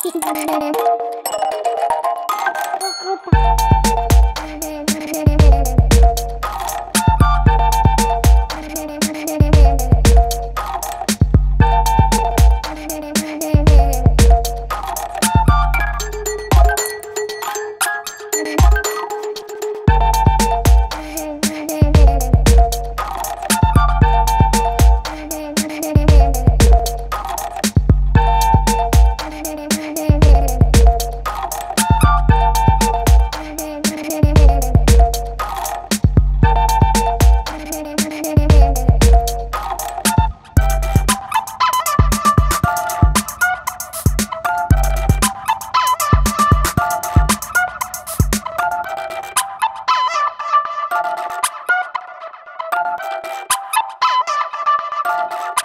チキン食べてる。Thank you.